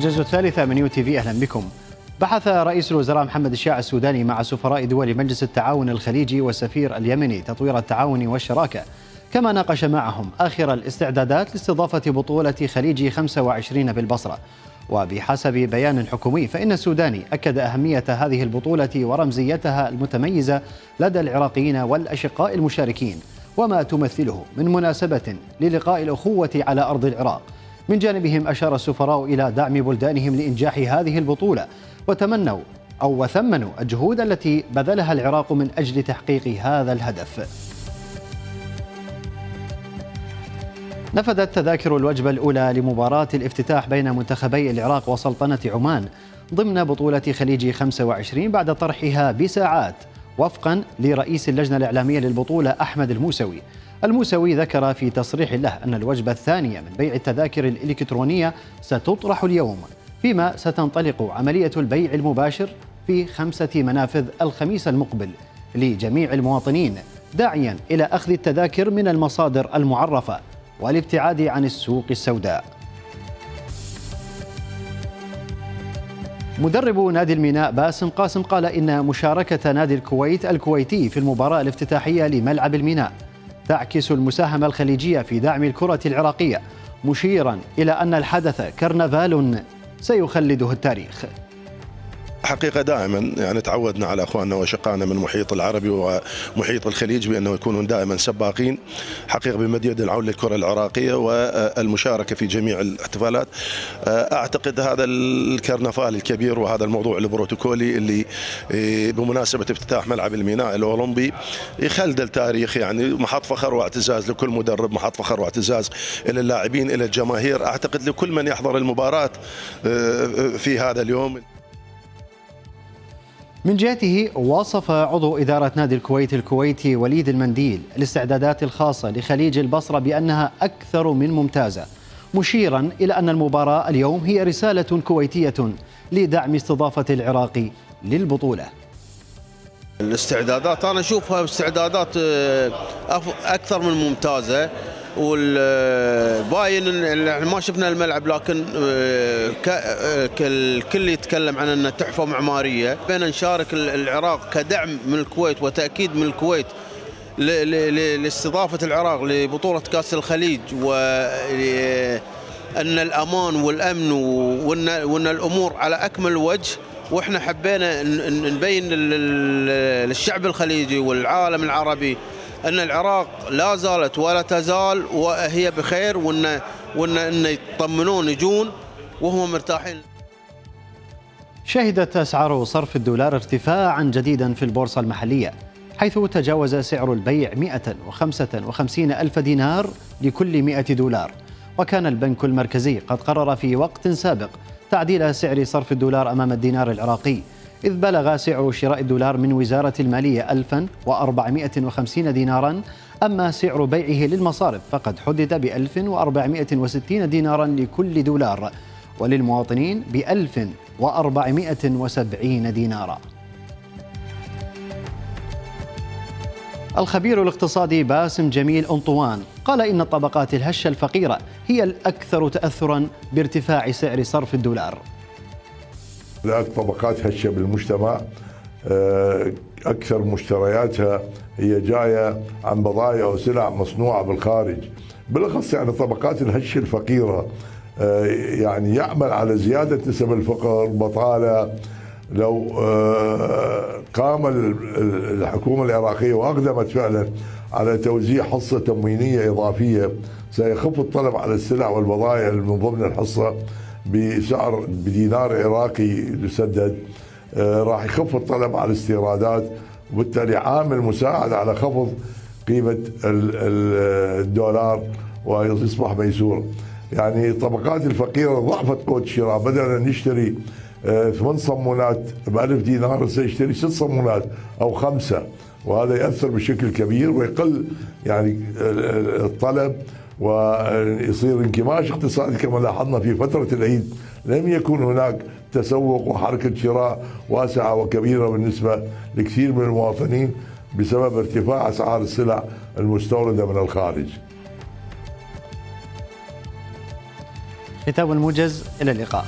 الموجز الثالثة من يو تي في أهلا بكم. بحث رئيس الوزراء محمد شياع السوداني مع سفراء دول مجلس التعاون الخليجي والسفير اليمني تطوير التعاون والشراكة. كما ناقش معهم آخر الاستعدادات لاستضافة بطولة خليج 25 بالبصرة. وبحسب بيان حكومي فإن السوداني أكد أهمية هذه البطولة ورمزيتها المتميزة لدى العراقيين والأشقاء المشاركين. وما تمثله من مناسبة للقاء الأخوة على أرض العراق. من جانبهم أشار السفراء إلى دعم بلدانهم لإنجاح هذه البطولة وتمنوا أو وثمنوا الجهود التي بذلها العراق من أجل تحقيق هذا الهدف. نفذت تذاكر الوجبة الأولى لمباراة الافتتاح بين منتخبي العراق وسلطنة عمان ضمن بطولة خليج 25 بعد طرحها بساعات وفقا لرئيس اللجنة الإعلامية للبطولة أحمد الموسوي. الموسوي ذكر في تصريح له أن الوجبة الثانية من بيع التذاكر الإلكترونية ستطرح اليوم فيما ستنطلق عملية البيع المباشر في خمسة منافذ الخميس المقبل لجميع المواطنين داعيا إلى أخذ التذاكر من المصادر المعرفة والابتعاد عن السوق السوداء. مدرب نادي الميناء باسم قاسم قال إن مشاركة نادي الكويت الكويتي في المباراة الافتتاحية لملعب الميناء. تعكس المساهمة الخليجية في دعم الكرة العراقية مشيرا إلى أن الحدث كرنفال سيخلده التاريخ. حقيقة دائما يعني تعودنا على أخواننا وأشقائنا من المحيط العربي ومحيط الخليج بأنه يكونون دائما سباقين حقيقة بمد يد العون للكرة العراقية والمشاركة في جميع الاحتفالات. أعتقد هذا الكرنفال الكبير وهذا الموضوع البروتوكولي اللي بمناسبة افتتاح ملعب الميناء الأولمبي يخلد التاريخ يعني محط فخر واعتزاز لكل مدرب محط فخر واعتزاز إلى اللاعبين إلى الجماهير. أعتقد لكل من يحضر المباراة في هذا اليوم. من جهته وصف عضو إدارة نادي الكويت الكويتي وليد المنديل الاستعدادات الخاصة لخليج البصرة بأنها أكثر من ممتازة مشيرا إلى أن المباراة اليوم هي رسالة كويتية لدعم استضافة العراق للبطولة. الاستعدادات أنا أشوفها استعدادات أكثر من ممتازة. والباين ما شفنا الملعب لكن الكل يتكلم عن انه تحفة معمارية. بين نشارك العراق كدعم من الكويت وتأكيد من الكويت لاستضافة العراق لبطولة كأس الخليج و إن الأمان والأمن وإن وإن الأمور على أكمل وجه. وإحنا حبينا نبين للشعب الخليجي والعالم العربي أن العراق لا زالت ولا تزال وهي بخير وان وان أن يطمنون يجون وهم مرتاحين. شهدت أسعار صرف الدولار ارتفاعا جديدا في البورصة المحلية حيث تجاوز سعر البيع 155 ألف دينار لكل 100 دولار. وكان البنك المركزي قد قرر في وقت سابق تعديل سعر صرف الدولار أمام الدينار العراقي. إذ بلغ سعر شراء الدولار من وزارة المالية 1450 دينارا. أما سعر بيعه للمصارف فقد حدد ب 1460 دينارا لكل دولار وللمواطنين ب 1470 دينارا. الخبير الاقتصادي باسم جميل أنطوان قال إن الطبقات الهشة الفقيرة هي الأكثر تأثرا بارتفاع سعر صرف الدولار. هناك طبقات هشه بالمجتمع أكثر مشترياتها هي جاية عن بضائع وسلع مصنوعة بالخارج. بالأخص يعني الطبقات الهشه الفقيرة يعني يعمل على زيادة نسب الفقر بطالة. لو قام الحكومة العراقية وأقدمت فعلا على توزيع حصة تموينية إضافية سيخف الطلب على السلع والبضائع من ضمن الحصة. بسعر بدينار عراقي يسدد راح يخف الطلب على الاستيرادات وبالتالي عامل مساعد على خفض قيمة الدولار ويصبح ميسورا يعني الطبقات الفقيرة ضعفت قوة الشراء بدل أن يشتري ثمان صمونات ب 1000 دينار سيشتري ست صمونات أو خمسة وهذا يأثر بشكل كبير ويقل يعني الطلب ويصير انكماش اقتصادي كما لاحظنا في فترة العيد. لم يكن هناك تسوق وحركة شراء واسعة وكبيرة بالنسبة لكثير من المواطنين بسبب ارتفاع أسعار السلع المستوردة من الخارج. ختام الموجز إلى اللقاء.